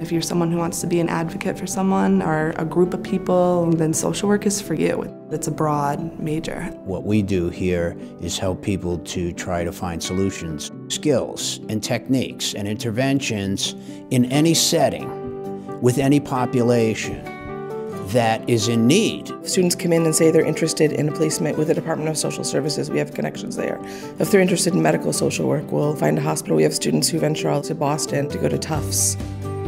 If you're someone who wants to be an advocate for someone or a group of people, then social work is for you. It's a broad major. What we do here is help people to try to find solutions, skills, and techniques and interventions in any setting with any population that is in need. If students come in and say they're interested in a placement with the Department of Social Services, we have connections there. If they're interested in medical social work, we'll find a hospital. We have students who venture out to Boston to go to Tufts.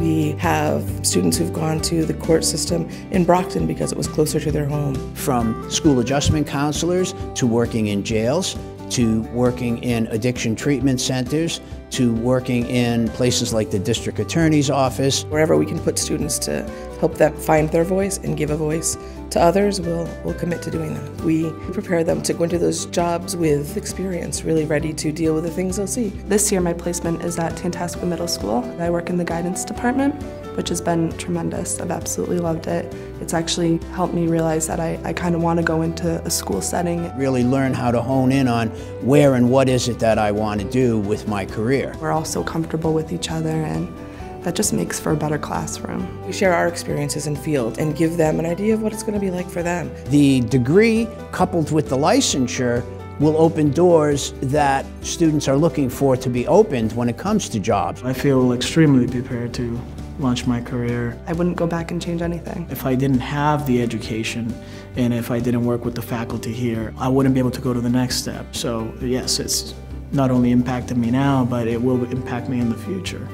We have students who've gone to the court system in Brockton because it was closer to their home. From school adjustment counselors to working in jails to working in addiction treatment centers to working in places like the district attorney's office. Wherever we can put students to help them find their voice and give a voice to others, we'll, we'll commit to doing that. We prepare them to go into those jobs with experience, really ready to deal with the things they'll see. This year, my placement is at Tantasqua Middle School. I work in the guidance department, which has been tremendous. I've absolutely loved it. It's actually helped me realize that I, I kind of want to go into a school setting. Really learn how to hone in on where and what is it that I want to do with my career. We're all so comfortable with each other and that just makes for a better classroom. We share our experiences in field and give them an idea of what it's going to be like for them. The degree coupled with the licensure will open doors that students are looking for to be opened when it comes to jobs. I feel extremely prepared to launch my career. I wouldn't go back and change anything. If I didn't have the education and if I didn't work with the faculty here, I wouldn't be able to go to the next step. So yes, it's not only impacted me now, but it will impact me in the future.